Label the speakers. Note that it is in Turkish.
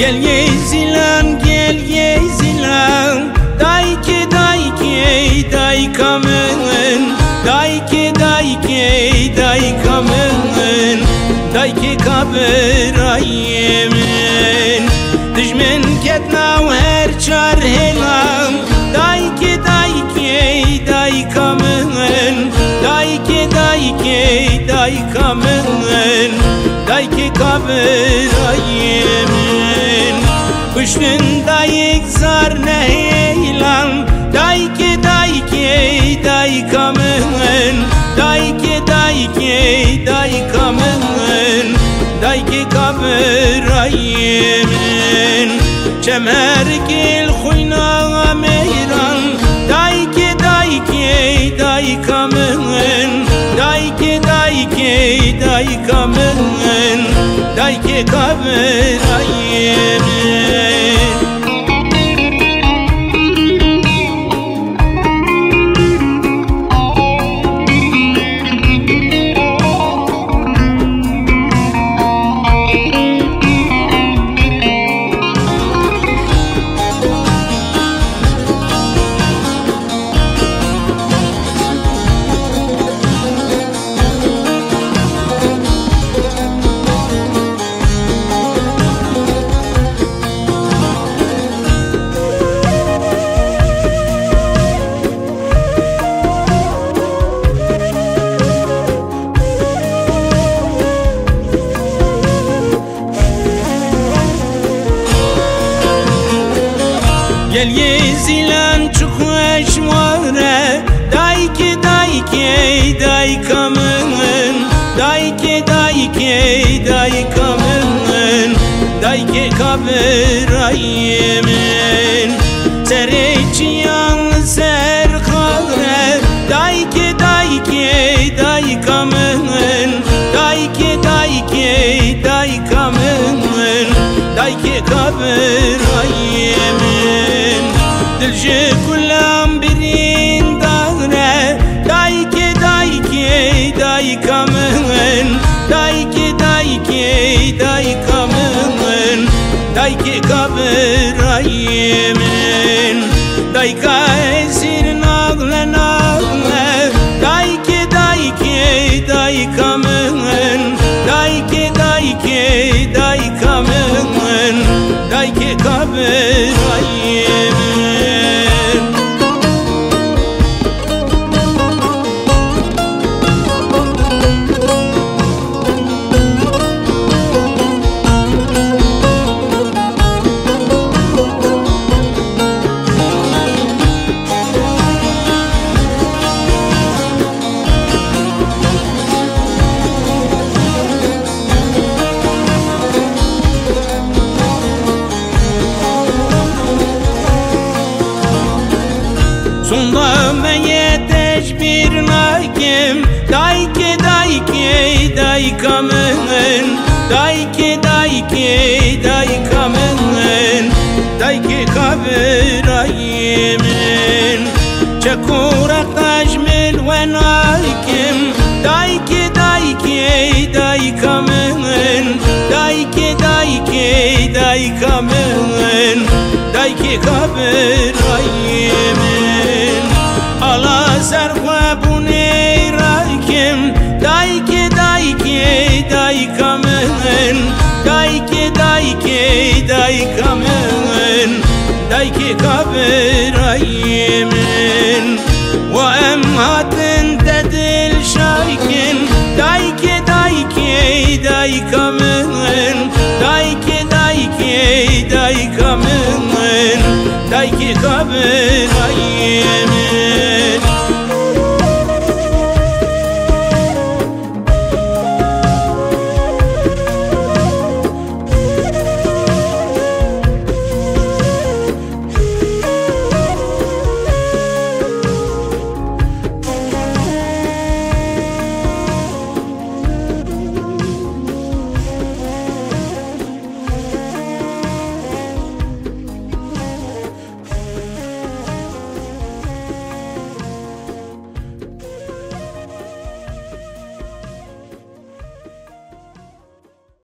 Speaker 1: Gel gezilan gel gezilan Dayke dayke daykamın. Dayke dayke daykamın. Dayke kabirayemin Dijmin ketna و her çar helam Dayke dayke daykamın. Dayke dayke daykamın. Dayke kabirayemin Kuşun dayık zar neylan Dayke dayke daykamın Dayke dayke daykamın Dayke kabirayemin Çemergil khuyna meyran دایکا من دایک کابرایی Gel gezilen çıkmış mağara Dayke dayke daykamın Dayke dayke daykamın Dayke kabirayemin Sereçiyan ser kavre Dayke dayke daykamın Dayke dayke daykamın Dayke kabirayemin Dilce kullam birin dağre Dayke dayke daykamın. Dayke dayke daykamın. Dayke kabirayemin Dayka esir nagle nagle Dayke dayke daykamın. Dayke dayke daykamın. Dayke kabirayemin Meye teşbir nakim Dayke dayke daykamın Dayke dayke daykamın Dayke kabirayemin Çekura tajmil ve nakim Dayke dayke daykamın Dayke dayke daykamın Dayke kabirayemin Ala zarfa bu ne rakim Dayke dayke daykamın Dayke dayke daykamın Dayke kabirayemin Ve emhatın dedil şaykin Dayke dayke daykamın Dayke dayke daykamın Dayke kabirayemin